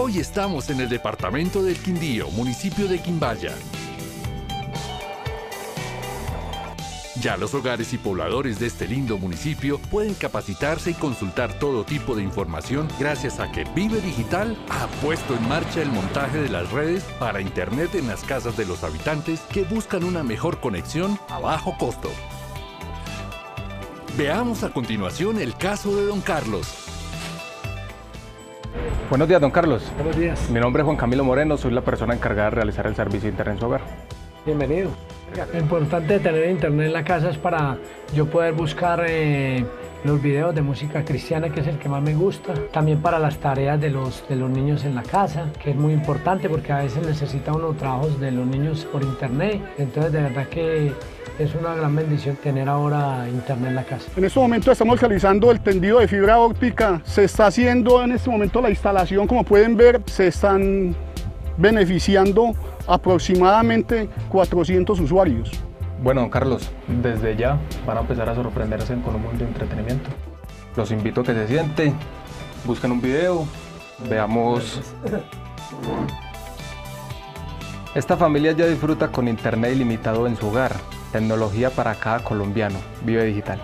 Hoy estamos en el departamento del Quindío, municipio de Quimbaya. Ya los hogares y pobladores de este lindo municipio pueden capacitarse y consultar todo tipo de información gracias a que Vive Digital ha puesto en marcha el montaje de las redes para Internet en las casas de los habitantes que buscan una mejor conexión a bajo costo. Veamos a continuación el caso de Don Carlos. Buenos días, don Carlos. Buenos días. Mi nombre es Juan Camilo Moreno, soy la persona encargada de realizar el servicio de internet en su hogar. Bienvenido. Lo importante de tener internet en la casa es para yo poder buscar eh, los videos de música cristiana, que es el que más me gusta. También para las tareas de los, de los niños en la casa, que es muy importante porque a veces necesita uno trabajos de los niños por internet. Entonces, de verdad que es una gran bendición tener ahora internet en la casa. En este momento estamos realizando el tendido de fibra óptica. Se está haciendo en este momento la instalación, como pueden ver, se están beneficiando aproximadamente 400 usuarios. Bueno, don Carlos, desde ya van a empezar a sorprenderse con un mundo de entretenimiento. Los invito a que se sienten, busquen un video, veamos... Esta familia ya disfruta con internet ilimitado en su hogar, tecnología para cada colombiano, Vive Digital.